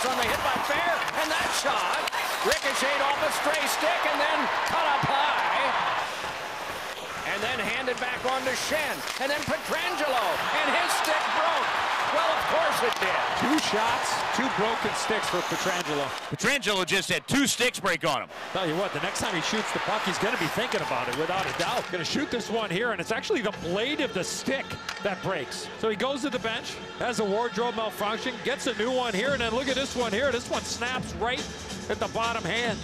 from the hit by Fair, and that shot ricocheted off a stray stick and then cut up high. And then handed back on to Schenn, and then Pietrangelo, and his stick broke. It. Two shots, two broken sticks for Pietrangelo. Pietrangelo just had two sticks break on him. Tell you what, the next time he shoots the puck, he's going to be thinking about it without a doubt. Going to shoot this one here, and it's actually the blade of the stick that breaks. So he goes to the bench, has a wardrobe malfunction, gets a new one here, and then look at this one here. This one snaps right at the bottom hand.